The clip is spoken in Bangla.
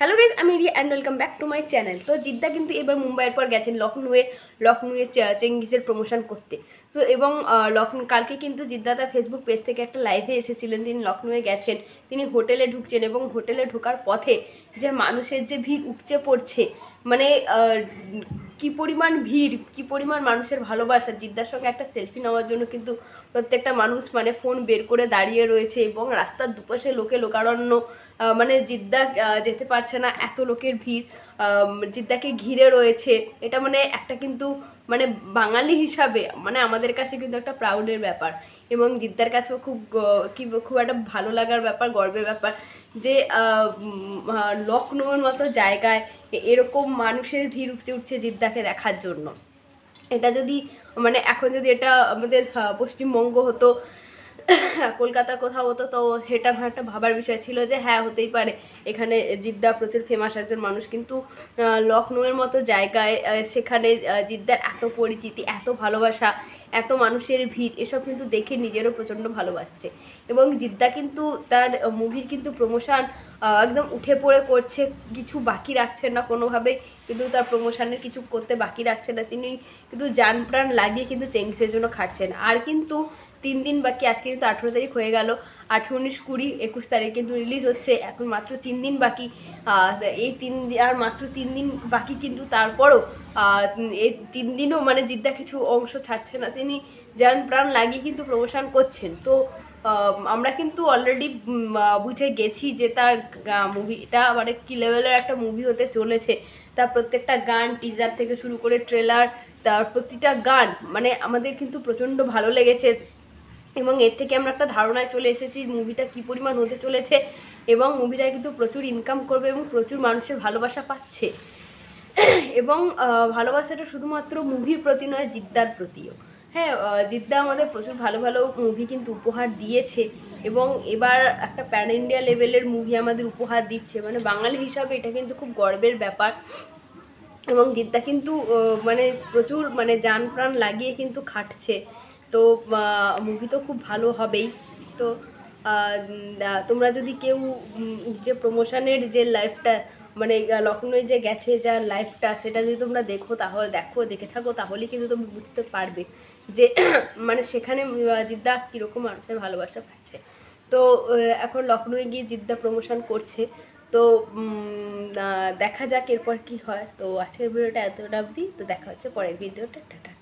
হ্যালো গাইজ আমি Riya and welcome back to my channel তো জিদ্দা কিন্তু এবার মুম্বাইয়ের পর গেছেন লখনউয়ে লখনউয়ে চেঙ্গিসের প্রমোশন করতে। তো এবং লখন কালকে কিন্তু জিদ্দা তার ফেসবুক পেজ থেকে একটা লাইভে এসেছিলেন। তিনি লখনউয়ে গেছেন। তিনি হোটেলে ঢুকছেন এবং হোটেলে ঢোকার পথে যে মানুষের যে ভিড় উপচে পড়ছে মানে কি পরিমাণ ভিড়, কি পরিমাণ মানুষের ভালোবাসা, জিদ্দার সঙ্গে একটা সেলফি নেওয়ার জন্য কিন্তু প্রত্যেকটা মানুষ মানে ফোন বের করে দাঁড়িয়ে রয়েছে এবং রাস্তার দুপাশে লোকে লোকারণ্য মানে জিদ্দা যেতে পারছে না, এত লোকের ভিড় জিদ্দাকে ঘিরে রয়েছে। এটা মানে একটা কিন্তু মানে বাঙালি হিসাবে মানে আমাদের কাছে কিন্তু একটা প্রাউডের ব্যাপার। এবং জিদ্দার কাছেও খুব কি খুব একটা ভালো লাগার ব্যাপার, গর্বের ব্যাপার যে লখনউর মতো জায়গায় এরকম মানুষের ভিড় উপচে উঠছে জিদ্দাকে দেখার জন্য। এটা যদি মানে এখন যদি এটা আমাদের পশ্চিমবঙ্গ হতো কলকাতার কোথাও হতো তো সেটা আমার একটা ভাবার বিষয় ছিল যে হ্যাঁ হতেই পারে। এখানে জিদ্দা প্রচুর ফেমাস একজন মানুষ কিন্তু আহ, লখনউয়ের মতো জায়গায় সেখানে জিদ্দার এত পরিচিতি এত ভালোবাসা এত মানুষের ভিড় এসব কিন্তু দেখে নিজেরও প্রচণ্ড ভালোবাসছে। এবং জিদ্দা কিন্তু তার মুভির কিন্তু প্রমোশন একদম উঠে পড়ে করছে কিছু বাকি রাখছেন না কোনোভাবেই কিন্তু তার প্রমোশনের কিছু করতে বাকি রাখছে না। তিনি কিন্তু যান প্রাণ লাগিয়ে কিন্তু চেঙ্গিসের জন্য খাটছেন। আর কিন্তু তিন দিন বাকি, আজকে কিন্তু আঠেরো তারিখ হয়ে গেল, আঠেরো উনিশ কুড়ি একুশ তারিখ কিন্তু রিলিজ হচ্ছে, এখন মাত্র তিন দিন বাকি এই তিন আর মাত্র তিন দিন বাকি কিন্তু তারপরও এই তিন দিনও মানে জিদ্দা কিছু অংশ ছাড়ছে না, তিনি যান প্রাণ লাগিয়ে কিন্তু প্রমোশন করছেন। তো আমরা কিন্তু অলরেডি বুঝে গেছি যে তার মুভিটা মানে কি লেভেলের একটা মুভি হতে চলেছে। তার প্রত্যেকটা গান টিজার থেকে শুরু করে ট্রেলার তার প্রতিটা গান মানে আমাদের কিন্তু প্রচণ্ড ভালো লেগেছে। এবং এর থেকে আমরা একটা ধারণায় চলে এসেছি মুভিটা কী পরিমাণ হতে চলেছে এবং মুভিটা কিন্তু প্রচুর ইনকাম করবে এবং প্রচুর মানুষের ভালোবাসা পাচ্ছে। এবং ভালোবাসাটা শুধুমাত্র মুভির প্রতি নয়, জিদ্দার প্রতিও। হ্যাঁ জিদ্দা আমাদের প্রচুর ভালো ভালো মুভি কিন্তু উপহার দিয়েছে এবং এবার একটা প্যান ইন্ডিয়া লেভেলের মুভি আমাদের উপহার দিচ্ছে। মানে বাঙালি হিসাবে এটা কিন্তু খুব গর্বের ব্যাপার। এবং জিদ্দা কিন্তু মানে প্রচুর মানে যান প্রাণ লাগিয়ে কিন্তু খাটছে। তো মুভি তো খুব ভালো হবেই। তো তোমরা যদি কেউ যে প্রমোশনের যে লাইফটা মানে লখনউয়ে যে গেছে, যার লাইফটা সেটা যদি তোমরা দেখো, তাহলে দেখো, দেখে থাকো তাহলেই কিন্তু তোমরা বুঝতে পারবে যে মানে সেখানে জিদ্দা কীরকম মানুষের ভালোবাসা পাচ্ছে। তো এখন লখনউয়ে গিয়ে জিদ্দা প্রমোশন করছে। তো দেখা যাক এরপর কি হয়। তো, আজকের ভিডিওটা এতটা অবধি। তো, দেখা হচ্ছে পরের ভিডিওটা টাটা।